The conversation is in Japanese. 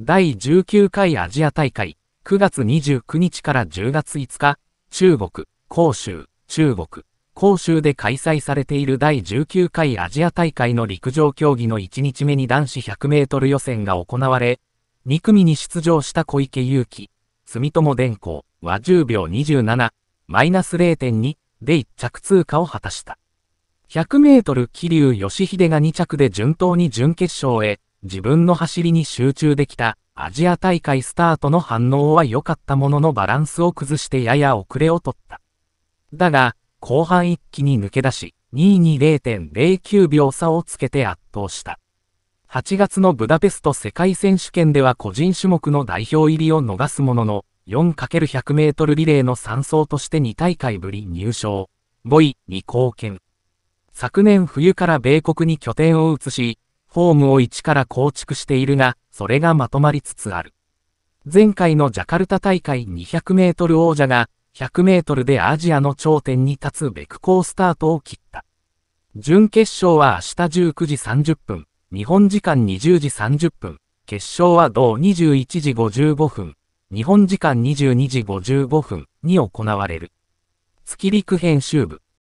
第19回アジア大会、9月29日から10月5日、中国、広州、中国、広州で開催されている第19回アジア大会の陸上競技の1日目に男子100メートル予選が行われ、2組に出場した小池祐希、住友電工は10秒27、マイナス0.2で1着通過を果たした。100メートル桐生義秀が2着で順当に準決勝へ、自分の走りに集中できたアジア大会スタートの反応は良かったもののバランスを崩してやや遅れを取った。だが、後半一気に抜け出し、2位に0.09秒差をつけて圧倒した。8月のブダペスト世界選手権では個人種目の代表入りを逃すものの、4×100 メートルリレーの3走として2大会ぶり入賞、5位に貢献。昨年冬から米国に拠点を移し、フォームを一から構築しているが、それがまとまりつつある。前回のジャカルタ大会200メートル王者が、100メートルでアジアの頂点に立つべく好スタートを切った。準決勝は明日19時30分、日本時間20時30分、決勝は同21時55分、日本時間22時55分に行われる。月陸編集部